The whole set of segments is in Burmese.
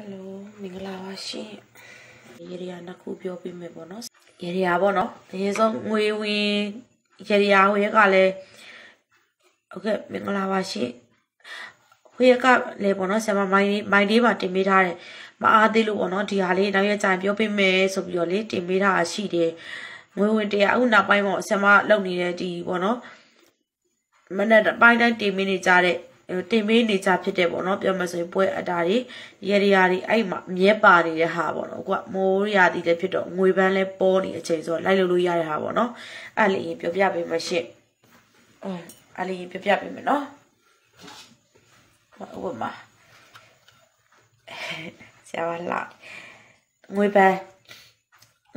ယ်လိုမင်္ဂလာပါရှင်ရေရီယာနှစ်ခုပြောပြမယ်ပေါ့နော်ရေရီယာပေါ့နော်အရင်ဆုံးငွေဝင်ရေရီယာဟိုရက်ကလည်းဟုတ်ကဲ့မင်္ဂလာပါရှင်ဟိုရက်ကလည်းပေါ့နော်ဆရာမမိုင်းမိုင်းလေးမှာတင်ပေးထားတယ်မအားသေးလို့ပေါ့နော်ဒီဟာလေးနောက်ရက်ကျရင်ပြောပြမယ်ဆိုပြီးတော့လေတင်ပေးထားတာရှိတယ်ငွေဝင်တရားအခုနောက်ပိုင်းပေါ့ဆရာမလုပ်နေတဲ့ဒီပေါ့နော်မနေ့ပိုင်းတိုင်းတင်ပေးနေကြတဲ့ တင်ပေးနေကြဖြစ်တယ်ပေါ့နော်ပြောမှဆိုရင်ပွဲအတားတွေရေရီယာတွေအဲ့မှာမြဲပါနေတဲ့ဟာပေါ့နော်ကွမိုးရာတီလည်းဖြစ်တော့ငွေပန်းလည်းပေါ်နေအချိန်ဆိုတော့လိုက်လို့လို့ရတဲ့ဟာပေါ့နော်အဲ့လေပြောပြပေးမရှင့်အဲ့လေပြောပြပေးမယ်နော်ဥပမာဆရာလာငွေပန်း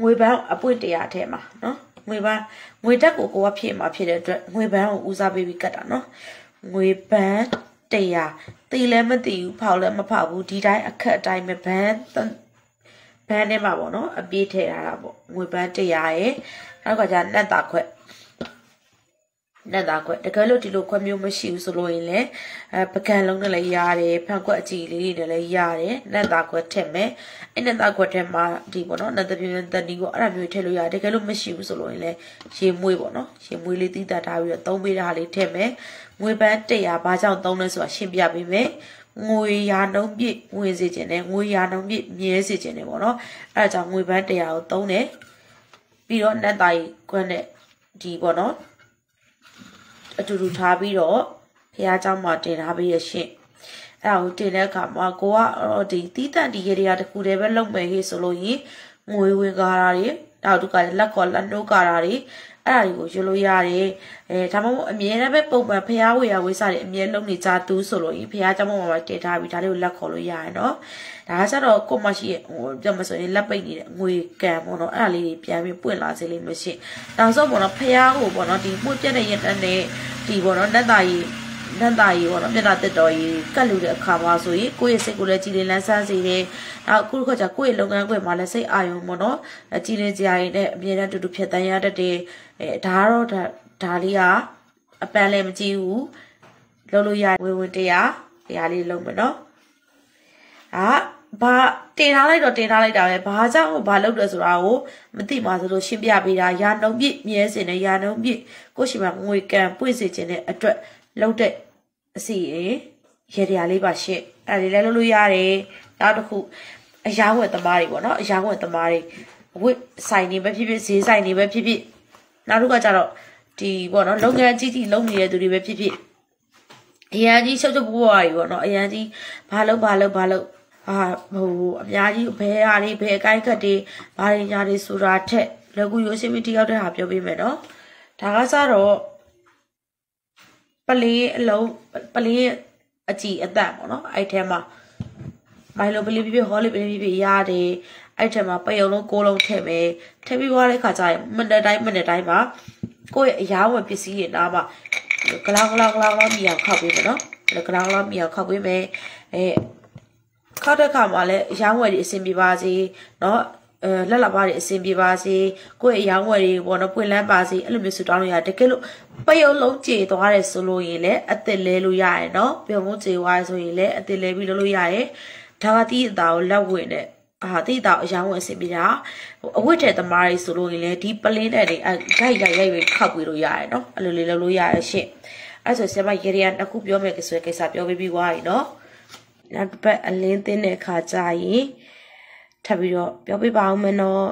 ငွေပန်းအပွင့်တရားထဲမှာနော်ငွေပန်းငွေတက်ကိုကိုကဖြည့်မှာဖြစ်တဲ့အတွက်ငွေပန်းကိုဦးစားပေးပြီးကတ်တာနော် ငွေပန်း100တီလည်းမတီဘူးဖောက်လည်းမဖောက်ဘူးဒီတိုင်းအခက်အတိုင်းပဲဘန်းဘန်းထဲမှာပေါ့နော်အပြေးထည့်ထားတာပေါ့ငွေပန်း100ရဲ့နောက်ကကျနတ်တာခွက် နတ်သားခွက်တကယ်လို့ဒီလိုခွက်မျိုးမရှိဘူးဆိုလို့ရင်လည်းအဲပကံလုံးနဲ့လည်းရတယ်ဖန်ခွက်အကြည့်လေးတွေလည်းရတယ်နတ်သားခွက်ထည့်မယ်အဲ့နတ်သားခွက်ထဲမှာဒီပေါ့နော်နတ်တပြင်းတန်ဒီပေါ့အဲ့ဒါမျိုးထည့်လို့ရတယ်တကယ်လို့မရှိဘူးဆိုလို့ရင်လည်းရေမွေးပေါ့နော်ရေမွေးလေးတီးတာထားပြီးတော့သုံးပေးတာလေးထည့်မယ်ငွေပန်း100ဘာကြောင့်သုံးလဲဆိုတာရှင်းပြပေးမယ်ငွေရာနှုံးပြည့်ဝင်စေခြင်းနဲ့ငွေရာနှုံးပြည့်မြဲစေခြင်းနဲ့ပေါ့နော်အဲ့ဒါကြောင့်ငွေပန်း100ကိုသုံးတယ်ပြီးတော့နတ်သားကြီးခွက်နဲ့ဒီပေါ့နော် အတူတူထားပြီးတော့ဖះเจ้าမှာတင်ထားပြီးရရှင်အဲ့ဒါကိုတင်တဲ့အခါမှာကိုကဒီတီးတန့်ဒီရေတွေကတခုတည်းပဲလုံမယ်ဟေ့ဆိုလို့ရင်ငွေဝင်ကားတာတွေနောက်တစ်ခါလက်ကော်လက်နှုတ်ကားတာတွေ အဲ့အရာကိုယူလို့ရတယ်အဲဒါမှမဟုတ်အမြဲတမ်းပဲပုံမှန်ဖျားဝေရဝေးစားတွေအမြဲလုံးနေကြသူဆိုလို့ရင်ဖျားကြောင့်မှမတည်ထားပြီးဒါလေးကိုလက်ခေါ်လို့ရတယ်နော်ဒါကကျတော့ကိုမရှိရဲ့ဟိုပြောမဆိုရင်လက်ပိတ်နေတဲ့ငွေကံပေါ့နော်အဲ့ဒါလေးတွေပြန်ပြီးပွင့်လာစေလိမ့်မယ်ရှင်တောင်ဆုံးပေါ့နော်ဖျားကိုပေါ့နော်ဒီမှုပြတဲ့ရက်တန်းနဲ့ဒီပေါ့နော်နတ်သားကြီး နတ်သားကြီးပေါ့နော်မျက်နှာတက်တော်ကြီးကတ်လူတဲ့အခါမှာဆိုရင်ကိုယ့်ရဲ့စိတ်ကိုလည်းကြည်လင်လန်းဆန်းစေတယ်။နောက်အခုတစ်ခါကျကိုယ့်ရဲ့လုပ်ငန်းခွင်မှာလည်းစိတ်အာရုံပေါ့နော်။ကြည်လင်စရာတွေနဲ့အမြဲတမ်းတူတူဖြတ်တန်းရတတ်တယ်။အဲဒါကတော့ဒါလေးကအပန်းလည်းမကြည့်ဘူး။လုပ်လို့ရဝင်ဝင်တရားတရားလေးလုပ်မယ်နော်။ဒါဘာတင်ထားလိုက်တော့တင်ထားလိုက်တာပဲဘာကြောင့်ဘာလုပ်တယ်ဆိုတာကိုမသိမှဆိုလို့ရှင်းပြပေးတာရာနှုံပြည့်မြဲစင်နဲ့ရာနှုံပြည့်ကိုရှိမှာငွေကံပွင့်စေခြင်းတဲ့အတွက် လုပ်တဲ့အစီရေရေတရားလေးပါရှင့်အဲ့ဒီလည်းလုပ်လို့ရတယ်နောက်တစ်ခုအရာဝတ်သမားတွေပေါ့နော်အရာဝတ်သမားတွေဝတ်ဆိုင်နေပဲဖြစ်ဖြစ်ဈေးဆိုင်နေပဲဖြစ်ဖြစ်နောက်တစ်ခုကကြတော့ဒီပေါ့နော်လုပ်ငန်းကြီးကြီးလုပ်နေတဲ့သူတွေပဲဖြစ်ဖြစ်အရန်ကြီးရှုပ်ချုပ်ပွားတွေပေါ့နော်အရန်ကြီးဘာလုပ်ဘာလုပ်ဘာလုပ်အာဟိုအများကြီးဘယ်ဟာတွေဘယ်အကိုက်ကတ်တွေဘာတွေညာတွေဆိုတာထက်လကူရိုးရှင်းပြီးတယောက်တည်းဟာပြောပေးမယ်နော်ဒါကစတော့ ပလင်းအလုံးပလင်းအကြည်အသက်ပေါ့နော်အဲ့ထဲမှာမိုင်လိုပလင်းပြပြဟောလိပလင်းပြပြရတယ်အဲ့ထဲမှာပယုံလုံးကိုလုံးထည့်မယ်ထည့်ပြီးွားတဲ့ခါကျရင်မနေ့တိုင်းမနေ့တိုင်းမှာကိုယ့်ရဲ့အရာဝယ်ပစ္စည်းတွေနားမှာကလောင်ကလောင်ကလောင်မြေအောင်ခောက်ပေးမယ်နော်ကလောင်ကလောင်မြေအောင်ခောက်ပေးမယ်အဲခောက်တဲ့ခါမှာလည်းအရာဝယ်တွေအဆင်ပြေပါစေနော် အဲလက်လက်ပါတွေအဆင်ပြေပါစေကိုယ့်ရဲ့အယောင်ဝယ်တွေပေါ့နော်ပွင့်လန်းပါစေအဲ့လိုမျိုးဆူတောင်းလို့ရတကယ်လို့ပယုံလုံးကြေသွားတယ်ဆိုလို့ရင်လည်းအသက်လဲလို့ရရနော်ပယုံလုံးကြေသွားဆိုရင်လည်းအသက်လဲပြီးလုပ်လို့ရတယ်ဒါကတိအတာကိုလက်ဝင်တဲ့အာတိတာအယောင်ဝင်အဆင်ပြေတာဟိုအဝတ်ထည်သမားတွေဆိုလို့ရင်လည်းဒီပလင်းတဲ့တွေဂိုက်ရိုက်ရိုက်ပြီးခောက်ပြီးလို့ရရနော်အဲ့လိုလေးလုပ်လို့ရရရှင့်အဲ့ဆိုဆရာမရေရီယာတစ်ခုပြောမယ်ဆိုတဲ့ကိစ္စပြောပြီးပြီးွားပြီနော်နောက်တစ်ပတ်အလင်းသင်းတဲ့အခါကြာရင် ထပ်ပြီးတော့ပြောပြပါအောင်မယ်နော်